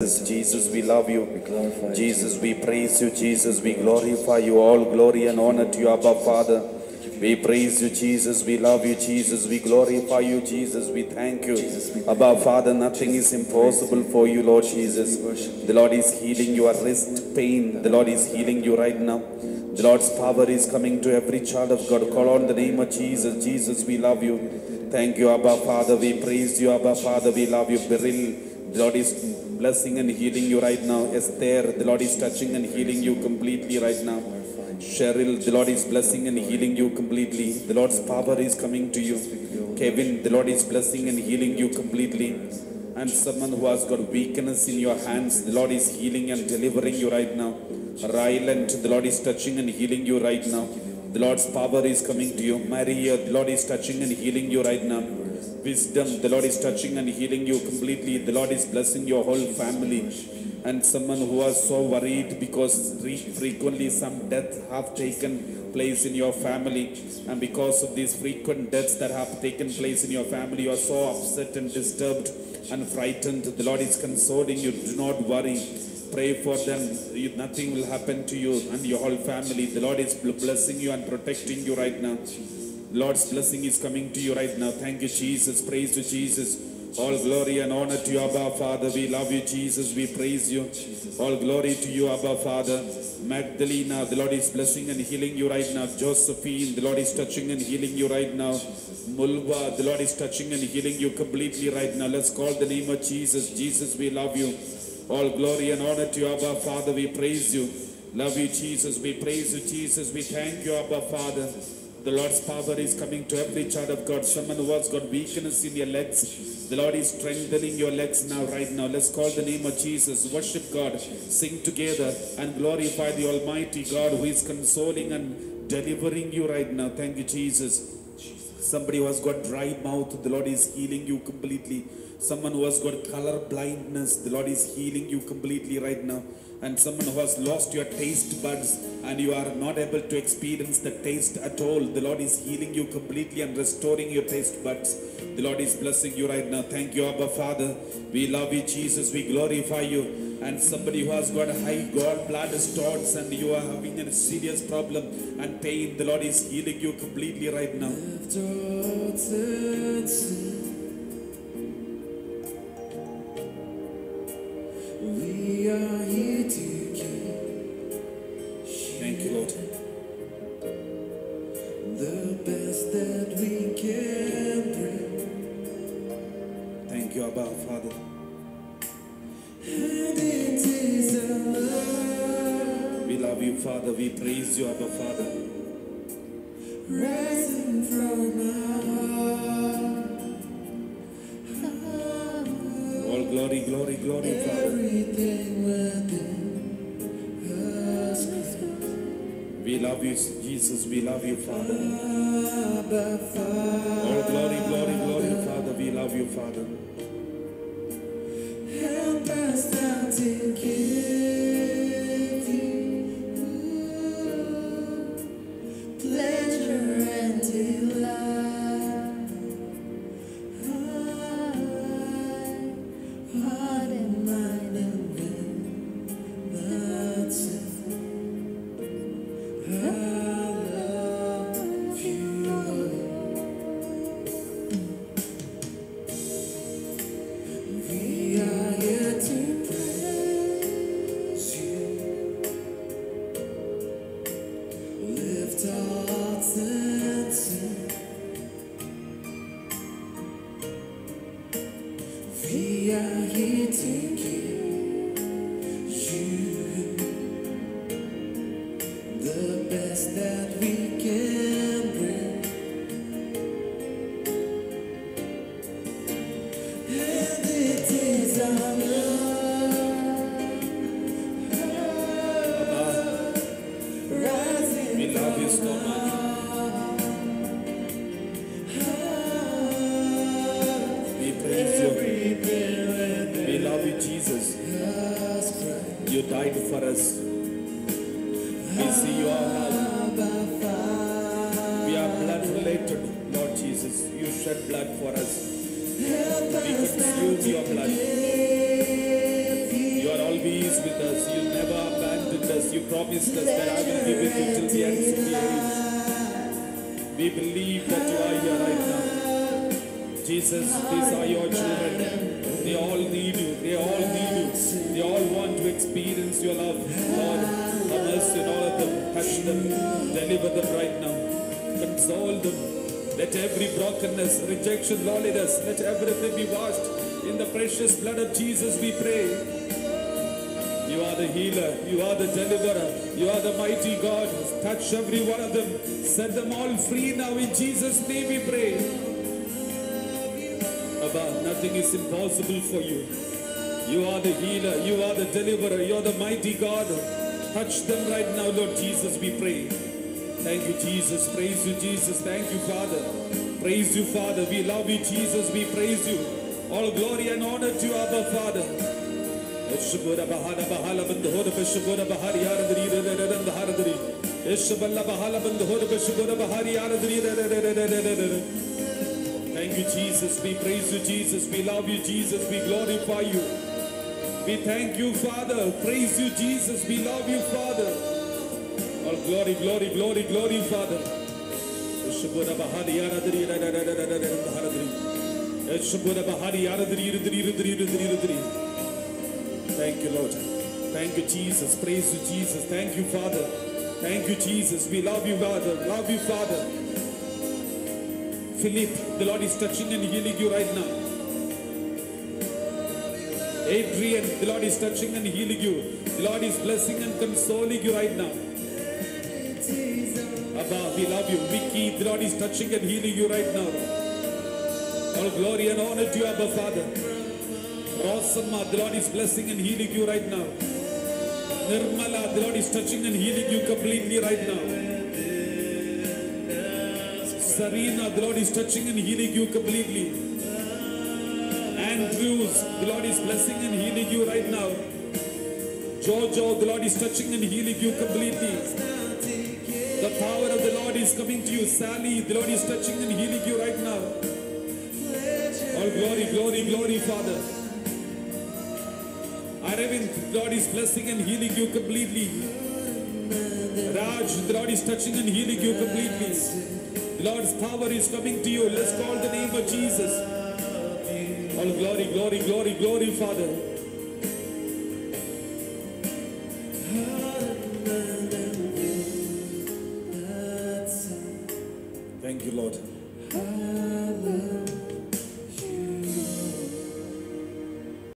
Jesus, we love you. glorify Jesus, we praise you. Jesus, we glorify you. All glory and honor to you, Abba Father. We praise you, Jesus. We love you, Jesus. We glorify you, Jesus. We thank you. Abba Father, nothing is impossible for you, Lord Jesus. The Lord is healing your wrist pain. The Lord is healing you right now. The Lord's power is coming to every child of God. Call on the name of Jesus. Jesus, we love you. Thank you, Abba Father. We praise you, Abba Father. We love you. Beryl, the Lord is blessing and healing you right now. Esther, the Lord is touching and healing you completely right now. Cheryl, the Lord is blessing and healing you completely. The Lord's power is coming to you. Kevin, the Lord is blessing and healing you completely. And someone who has got weakness in your hands, the Lord is healing and delivering you right now. Ryland, the Lord is touching and healing you right now. The Lord's power is coming to you. Maria, the Lord is touching and healing you right now. Wisdom, the Lord is touching and healing you completely. The Lord is blessing your whole family. And someone who was so worried because frequently some death have taken place in your family. And because of these frequent deaths that have taken place in your family, you are so upset and disturbed and frightened. The Lord is consoling you. Do not worry. Pray for them. You- Nothing will happen to you and your whole family. The Lord is blessing you and protecting you right now. Lord's blessing is coming to you right now. Thank you, Jesus. Praise to Jesus. All glory and honor to you, Abba Father. We love you, Jesus. We praise you. All glory to you, Abba Father. Magdalena, the Lord is blessing and healing you right now. Josephine, the Lord is touching and healing you right now. Mulva, the Lord is touching and healing you completely right now. Let's call the name of Jesus. Jesus, we love you. All glory and honor to you, Abba Father. We praise you. Love you, Jesus. We praise you, Jesus. We thank you, Abba Father. The Lord's power is coming to every child of God. Someone who has got weakness in your legs. The Lord is strengthening your legs now, right now. Let's call the name of Jesus. Worship God. Sing together and glorify the Almighty God who is consoling and delivering you right now. Thank you, Jesus. Somebody who has got dry mouth, the Lord is healing you completely. Someone who has got color blindness, the Lord is healing you completely right now. And someone who has lost your taste buds and you are not able to experience the taste at all, the Lord is healing you completely and restoring your taste buds. The Lord is blessing you right now. Thank you, Abba Father. We love you, Jesus. We glorify you. And somebody who has got high gallbladder stones and you are having a serious problem and pain, the Lord is healing you completely right now. Thank you, Lord. the best that we can bring. Thank you, Abba Father. And it is a love We love you, Father. We praise you, Abba Father. rising from our heart. Glory, glory, glory, Father. Everything within us. We love you, Jesus. We love you, Father. All oh, glory, glory, glory, Father. We love you, Father. you, Jesus. You died for us. We see you. We are blood related, Lord Jesus. You shed blood for us. We consume your blood. You are always with us. You never abandoned us. You promised us that I will be with you till the end of the age. We believe that you are here right now. Jesus, these are your children. All need you. They all need you. They all want to experience your love. Lord, have mercy on all of them. Touch them. Deliver them right now. Console them. Let every brokenness, rejection, loneliness, let everything be washed in the precious blood of Jesus, we pray. You are the healer. You are the deliverer. You are the mighty God. Touch every one of them. Set them all free now in Jesus' name we pray. Abba, nothing is impossible for you. You are the healer. You are the deliverer. You are the mighty God. Touch them right now, Lord Jesus, we pray. Thank you, Jesus. Praise you, Jesus. Thank you, Father. Praise you, Father. We love you, Jesus. We praise you. All glory and honor to Abba, Father. Eshbura bahala bahala bandhora bahari aradri re re haradri. Eshballa bahala bandhora beshbura bahari aradri Thank you, Jesus. We praise you, Jesus. We love you, Jesus. We glorify you. We thank you, Father. Praise you, Jesus. We love you, Father. All glory, glory, glory, glory, Father. Thank you, Lord. Thank you, Jesus. Praise you, Jesus. Thank you, Father. Thank you, Jesus. We love you, Father. Love you, Father. Philip, the Lord is touching and healing you right now. Adrian, the Lord is touching and healing you. The Lord is blessing and consoling you right now. Abba, we love you. Vicky, the Lord is touching and healing you right now. All glory and honor to you, Abba Father. Rosamma, the Lord is blessing and healing you right now. Nirmala, the Lord is touching and healing you completely right now. Sarina, the Lord is touching and healing you completely. Andrews, the Lord is blessing and healing you right now. Jojo, the Lord is touching and healing you completely. The power of the Lord is coming to you. Sally, the Lord is touching and healing you right now. All glory, glory, glory, Father. Aravind, the Lord is blessing and healing you completely. Raj, the Lord is touching and healing you completely. Lord's power is coming to you. Let's call the name of Jesus. All glory, glory, glory, glory, Father.